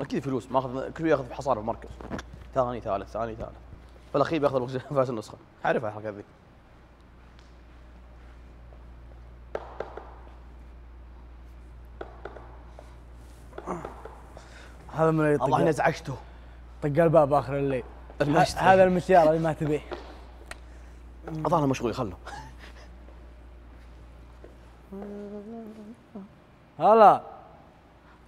أكيد فلوس ماخذ كل ياخذ حصانه في المركز ثاني ثالث ثاني ثالث. بالأخير بياخذ فاز النسخة. اعرفها الحركه ذي هذا من اللي الله اني ازعجته طق الباب آخر الليل هذا المسيار اللي ما تبيه. اظن مشغول خله هلا.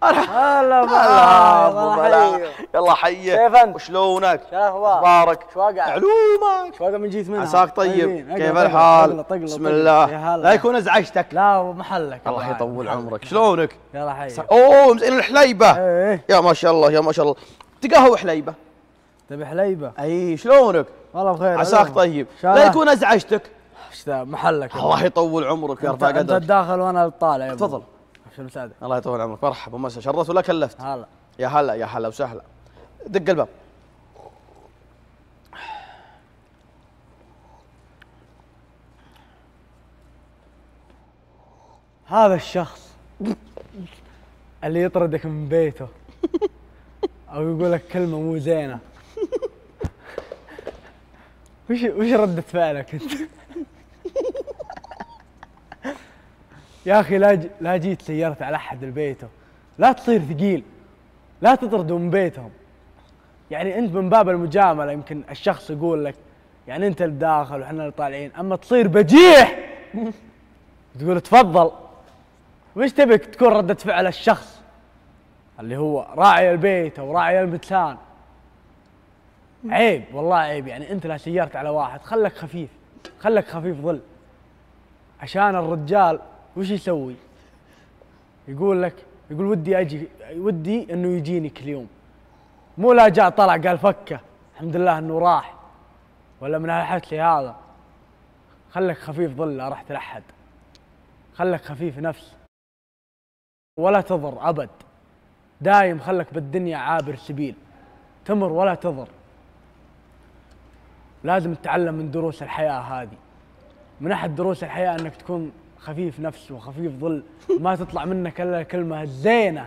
هلا هلا يلا حيه كيف أنت؟ وشلونك؟ أخبارك؟ شو قاعد؟ علومك شو من جيت منها؟ عساك طيب. كيف الحال؟ بسم. الله لا يكون أزعجتك لا محلك الله يطول. عمرك شلونك؟ يلا حي أوه مزين الحليبة إيه يا ما شاء الله يا ما شاء الله تقهوى حليبة تبي حليبة أي شلونك؟ والله بخير عساك. طيب لا؟ يكون أزعجتك محلك الله يطول عمرك ويرفع أنت أنت قدرك الداخل وأنا الطالع. تفضل شو المساعدة الله يطول عمرك. مرحبا مسا شرفت ولا كلفت؟ هلا. يا هلا يا هلا وسهلا. دق الباب. هذا الشخص اللي يطردك من بيته أو يقول لك كلمة مو زينة. وش وش ردة فعلك أنت؟ يا أخي لا ج... لا جيت سيرت على أحد لبيته لا تصير ثقيل. لا تطرده من بيتهم. يعني أنت من باب المجاملة يمكن الشخص يقول لك يعني أنت اللي داخل وحنا اللي طالعين أما تصير بجيح! تقول تفضل. وش تبيك تكون ردة فعل الشخص اللي هو راعي البيت أو راعي المتسان عيب والله عيب. يعني أنت لا سيرت على واحد. خلك خفيف. خلك خفيف ظل. عشان الرجال وش يسوي؟ يقول لك يقول ودي أجي ودي إنه يجيني كل يوم. مو لا جاء طلع قال فكه الحمد لله إنه راح. ولا من لي هذا. خلك خفيف ظل رحت لأحد. خلك خفيف نفس. ولا تضر أبد. دايم خلك بالدنيا عابر سبيل. تمر ولا تضر. لازم تتعلم من دروس الحياة هذه. من أحد دروس الحياة إنك تكون خفيف نفس وخفيف ظل ما تطلع منك الا الكلمة الزينه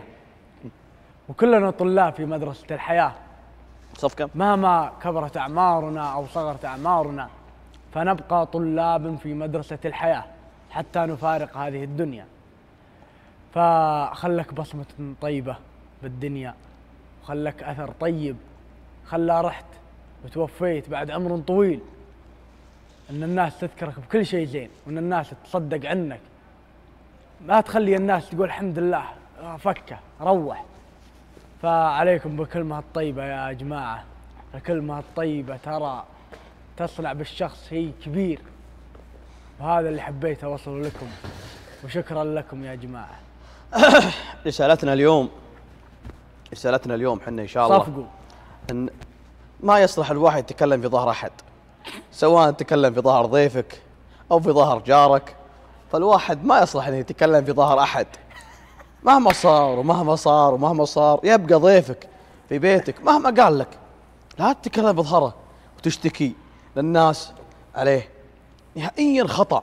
وكلنا طلاب في مدرسة الحياة. صف كم؟ مهما كبرت أعمارنا أو صغرت أعمارنا فنبقى طلاب في مدرسة الحياة حتى نفارق هذه الدنيا. فخلك بصمة طيبة بالدنيا وخلك أثر طيب خلا رحت وتوفيت بعد عمر طويل. أن الناس تذكرك بكل شيء زين وأن الناس تصدق عنك. ما تخلي الناس تقول الحمد لله آه، فكه روح. فعليكم بالكلمة الطيبة يا جماعة الكلمة الطيبة ترى تصنع بالشخص شيء كبير. وهذا اللي حبيت أوصله لكم وشكرا لكم يا جماعة. رسالتنا اليوم رسالتنا اليوم حنا إن شاء الله صفقوا. إن ما يصلح الواحد يتكلم في ظهر أحد. سواء تكلم في ظهر ضيفك أو في ظهر جارك فالواحد ما يصلح انه يتكلم في ظهر أحد. مهما صار ومهما صار ومهما صار يبقى ضيفك في بيتك مهما قال لك. لا تتكلم بظهره وتشتكي للناس عليه. نهائيا خطأ.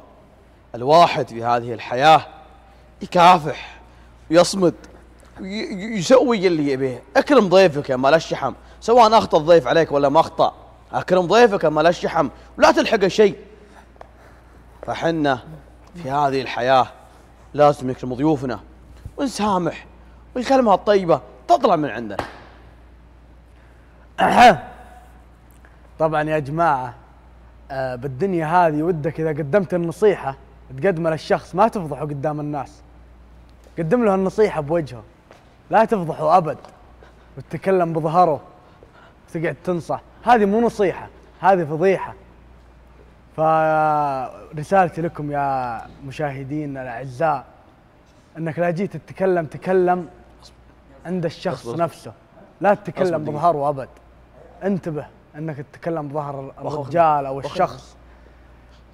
الواحد في هذه الحياة يكافح ويصمد وي- يسوي اللي يبيه. اكرم ضيفك يا مال الشحم سواء أخطأ الضيف عليك ولا ما أخطأ. أكرم ضيفك يا مال الشحم ولا تلحق شيء. فحنا في هذه الحياة لازم نكرم ضيوفنا ونسامح والكلمة الطيبة تطلع من عندنا. طبعا يا جماعة آه، بالدنيا هذه ودك إذا قدمت النصيحة تقدمها للشخص ما تفضحه قدام الناس. قدم له النصيحة بوجهه لا تفضحه أبد وتتكلم بظهره وتقعد تنصح. هذه مو نصيحة هذه فضيحة. فرسالتي لكم يا مشاهدينا الأعزاء أنك لا جيت تتكلم تكلم عند الشخص أصبر. نفسه. لا تتكلم. بظهره أبد. انتبه إنك تتكلم بظهر الرجال أو الشخص.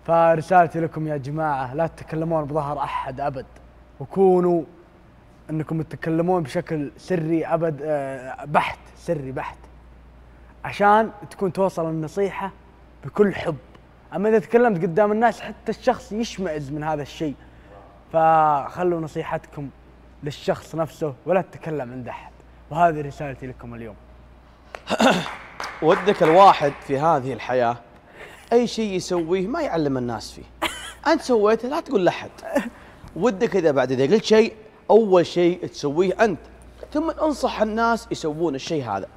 فرسالتي لكم يا جماعة لا تتكلمون بظهر أحد أبد. وكونوا إنكم تتكلمون بشكل سري أبد آه، بحت سري بحت. عشان تكون توصل النصيحة بكل حب. أما إذا تكلمت قدام الناس حتى الشخص يشمئز من هذا فخلوا نصيحتكم للشخص نفسه ولا تتكلم عند أحد. وهذه رسالتي لكم اليوم. ودك الواحد في هذه الحياة أي شيء يسويه ما يعلم الناس فيه. أنت سويته لا تقول لأحد. ودك إذا بعد إذا قلت شيء أول شيء تسويه أنت. ثم انصح الناس يسوون الشيء هذا.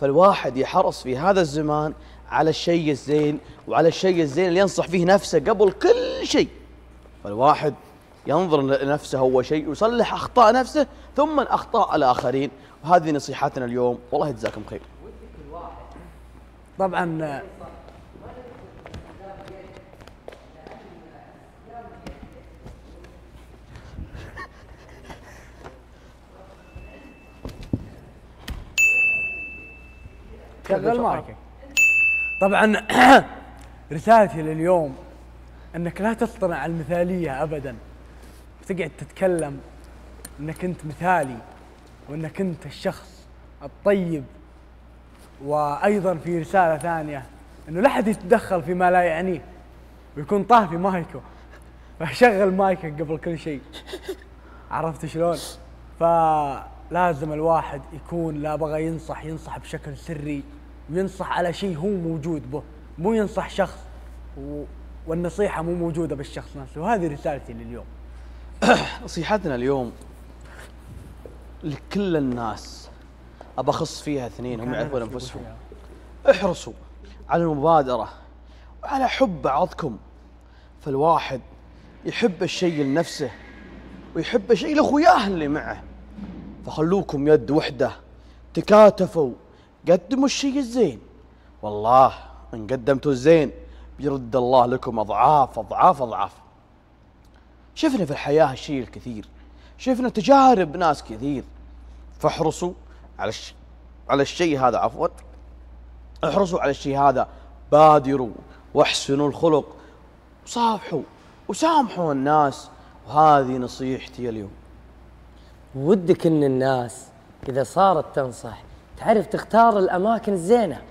فالواحد يحرص في هذا الزمان على الشيء الزين وعلى الشيء الزين اللي ينصح فيه نفسه قبل كل شيء. فالواحد ينظر لنفسه أول شيء ويصلح أخطاء نفسه ثم أخطاء الآخرين. وهذه نصيحتنا اليوم. والله يجزاكم خير. طبعا شغل مايكك طبعا رسالتي لليوم إنك لا تصطنع المثالية ابدا. وتقعد تتكلم إنك أنت مثالي وإنك أنت الشخص الطيب. وأيضا في رسالة ثانية إنه لا أحد يتدخل فيما لا يعنيه ويكون طافي مايكه فشغل مايكك قبل كل شيء. عرفت شلون؟ فلازم الواحد يكون لا بغى ينصح ينصح بشكل سري. وينصح على شيء هو موجود به مو ينصح شخص و... والنصيحة مو موجودة بالشخص نفسه. وهذه رسالتي لليوم. نصيحتنا اليوم لكل الناس. أبى أخص فيها اثنين هم يعرفون أنفسهم. احرصوا على المبادرة وعلى حب بعضكم. فالواحد يحب الشيء لنفسه ويحب الشيء لأخوياه اللي معه. فخلوكم يد وحدة تكاتفوا قدموا الشيء الزين. والله إن قدمتوا الزين بيرد الله لكم أضعاف أضعاف أضعاف. شفنا في الحياة الشيء الكثير. شفنا تجارب ناس كثير. فاحرصوا على الش... على الشيء هذا عفوا. احرصوا على الشيء هذا. بادروا واحسنوا الخلق. وصافحوا. وسامحوا الناس. وهذه نصيحتي اليوم. ودك إن الناس إذا صارت تنصح تعرف تختار الأماكن الزينة.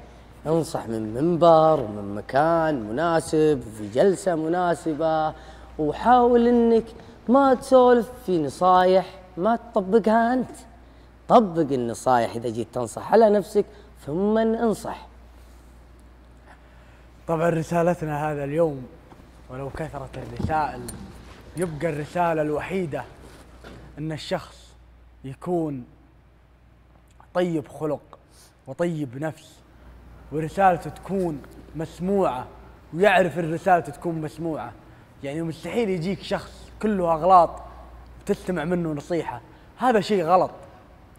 انصح من منبر ومن مكان مناسب في جلسة مناسبة وحاول إنك ما تسولف في نصايح ما تطبقها أنت. طبق النصايح إذا جيت تنصح على نفسك ثم انصح. طبعا رسالتنا هذا اليوم ولو كثرت الرسائل يبقى الرسالة الوحيدة أن الشخص يكون طيب خلق وطيب نفس ورسالته تكون مسموعة ويعرف الرسالة تكون مسموعة. يعني مستحيل يجيك شخص كله أغلاط وتستمع منه نصيحة هذا شيء غلط.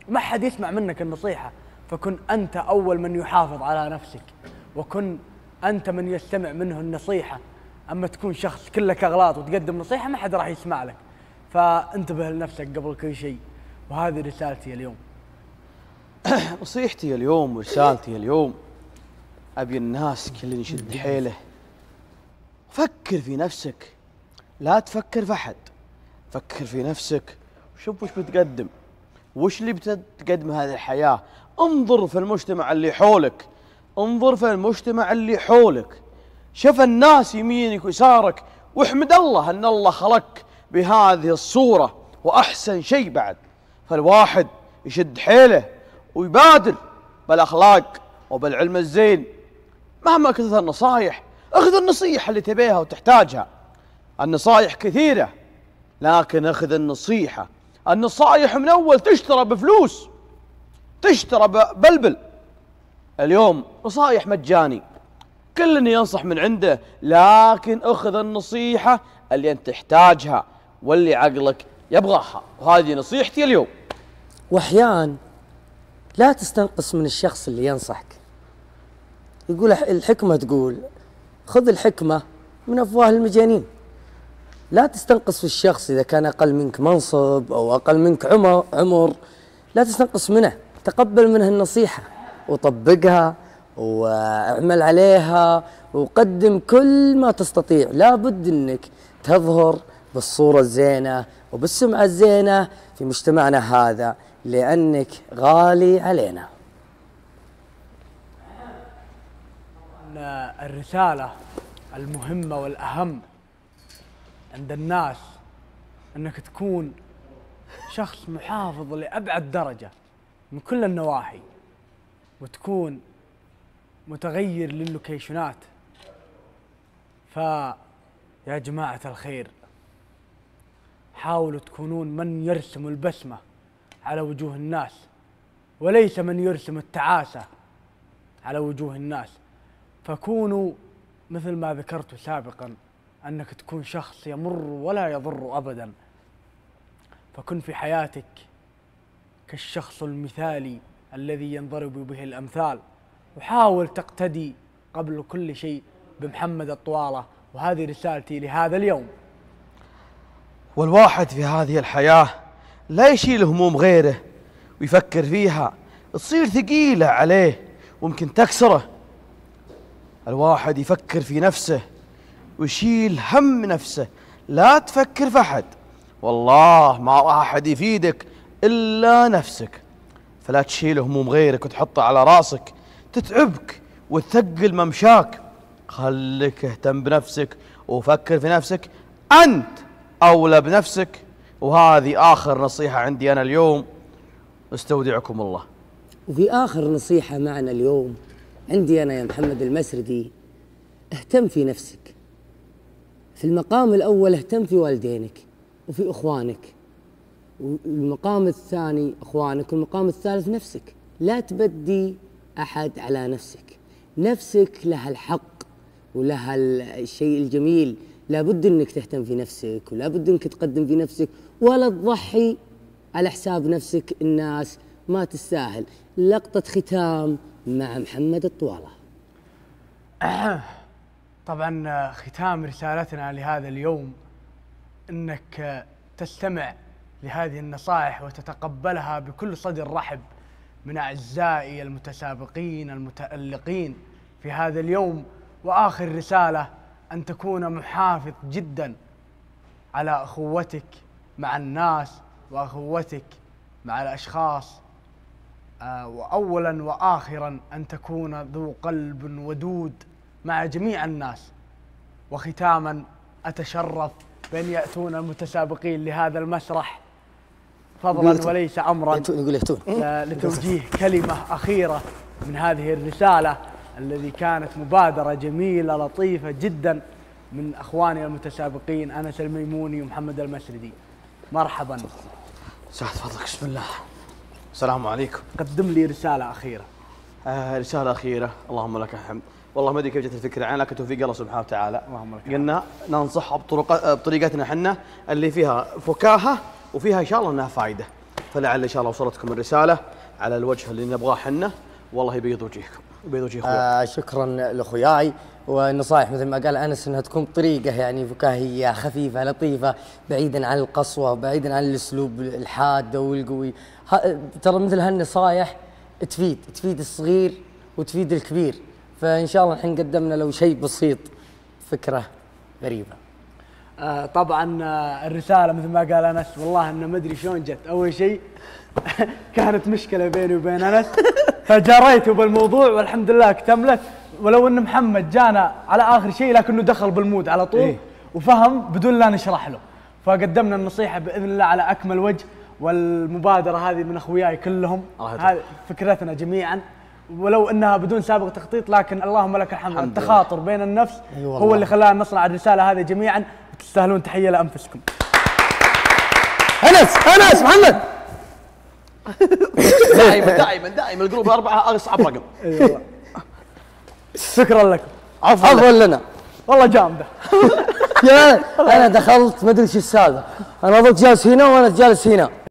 ما حد يسمع منك النصيحة. فكن أنت أول من يحافظ على نفسك وكن أنت من يستمع منه النصيحة. أما تكون شخص كلك أغلاط وتقدم نصيحة ما حد راح يسمع لك. فانتبه لنفسك قبل كل شيء. وهذه رسالتي اليوم. نصيحتي اليوم ورسالتي اليوم أبي الناس كل يشد حيله. فكر في نفسك. لا تفكر في أحد. فكر في نفسك. وشوف وش بتقدم. وش اللي بتقدم هذه الحياة. انظر في المجتمع اللي حولك. انظر في المجتمع اللي حولك. شوف الناس يمينك ويسارك. واحمد الله أن الله خلقك بهذه الصورة. وأحسن شيء بعد. فالواحد يشد حيله. ويبادل بالأخلاق وبالعلم الزين. مهما كثرت النصايح أخذ النصيحة اللي تبيها وتحتاجها. النصايح كثيرة لكن أخذ النصيحة. النصايح من أول تشترى بفلوس تشترى ببلبل اليوم نصايح مجاني كل ينصح من عنده لكن أخذ النصيحة اللي أنت تحتاجها واللي عقلك يبغاها. وهذه نصيحتي اليوم. واحيان لا تستنقص من الشخص اللي ينصحك. يقول الحكمة تقول خذ الحكمة من أفواه المجانين. لا تستنقص في الشخص إذا كان أقل منك منصب أو أقل منك عمر, عمر. لا تستنقص منه تقبل منه النصيحة وطبقها واعمل عليها وقدم كل ما تستطيع. لابد أنك تظهر بالصورة الزينة وبالسمعة الزينة في مجتمعنا هذا. لأنك غالي علينا. الرسالة المهمة والأهم عند الناس أنك تكون شخص محافظ لأبعد درجة من كل النواحي وتكون متغير للوكيشنات. فيا جماعة الخير حاولوا تكونون من يرسم البسمة على وجوه الناس. وليس من يرسم التعاسة على وجوه الناس. فكونوا مثل ما ذكرت سابقا أنك تكون شخص يمر ولا يضر أبدا. فكن في حياتك كالشخص المثالي الذي ينضرب به الأمثال. وحاول تقتدي قبل كل شيء بمحمد الطوالة. وهذه رسالتي لهذا اليوم. والواحد في هذه الحياة لا يشيل هموم غيره ويفكر فيها. تصير ثقيلة عليه ويمكن تكسره. الواحد يفكر في نفسه ويشيل هم نفسه. لا تفكر في أحد. والله ما راح أحد يفيدك إلا نفسك. فلا تشيل هموم غيرك وتحطها على رأسك. تتعبك وتثقل ممشاك. خليك اهتم بنفسك وفكر في نفسك. أنت أولى بنفسك. وهذه آخر نصيحة عندي أنا اليوم. أستودعكم الله. وفي آخر نصيحة معنا اليوم عندي أنا يا محمد المسردي اهتم في نفسك. في المقام الأول اهتم في والدينك وفي إخوانك. والمقام الثاني إخوانك والمقام الثالث نفسك. لا تبدي أحد على نفسك. نفسك لها الحق ولها الشيء الجميل. لابد انك تهتم في نفسك ولابد انك تقدم في نفسك ولا تضحي على حساب نفسك الناس ما تستاهل. لقطة ختام مع محمد الطوالة. طبعا ختام رسالتنا لهذا اليوم إنك تستمع لهذه النصائح وتتقبلها بكل صدر رحب من أعزائي المتسابقين المتألقين في هذا اليوم. وآخر رسالة أن تكون محافظ جدا على أخوتك مع الناس وأخوتك مع الأشخاص. آه، واولا واخرا أن تكون ذو قلب ودود مع جميع الناس. وختاما أتشرف بأن يأتون المتسابقين لهذا المسرح. فضلا وليس يهتون آه، لتوجيه كلمة أخيرة من هذه الرسالة. الذي كانت مبادرة جميلة لطيفة جدا من أخواني المتسابقين أنس الميموني ومحمد المسردي مرحبا. سعد فضلك بسم الله. السلام عليكم. قدم لي رسالة أخيرة. آه رسالة أخيرة. اللهم لك الحمد. والله ما أدري كيف جت الفكرة. عن لكن توفيق الله سبحانه وتعالى. اللهم لك قلنا ننصح بطرق بطريقتنا إحنا اللي فيها فكاهة وفيها إن شاء الله أنها فائدة فلعل إن شاء الله وصلتكم الرسالة على الوجه اللي نبغاه حنا والله يبيض وجهكم. يبيض وجه آه شكرا لأخوياي. والنصائح مثل ما قال أنس إنها تكون بطريقة يعني فكاهية خفيفة لطيفة بعيدا عن القسوة بعيدا عن الأسلوب الحاد والقوي. ها- ترى مثل هالنصائح تفيد تفيد الصغير وتفيد الكبير. فإن شاء الله الحين قدمنا لو شيء بسيط فكرة غريبة. آه طبعا آه الرسالة مثل ما قال أنس والله انه ما أدري شلون جت. أول شيء كانت مشكلة بيني وبين أنس. فجريت بالموضوع والحمد لله اكتملت ولو إن محمد جانا على آخر شيء لكنه دخل بالمود على طول إيه. وفهم بدون لا نشرح له. فقدمنا النصيحة بإذن الله على أكمل وجه والمبادرة هذه من أخوياي كلهم. هذه فكرتنا جميعا. ولو إنها بدون سابق تخطيط لكن اللهم لك الحمد. الحمد التخاطر بين النفس أي هو. اللي خلانا نصنع الرسالة هذه جميعا. وتستاهلون تحية لأنفسكم. أنس أنس محمد. دائما دائما دائما القلوب الأربعة أصعب رقم. شكرا لكم. عفوا. عفوا لنا. والله جامده يا أنا دخلت ما أدري إيش السالفة. أنا اظل جالس هنا وأنا جالس هنا.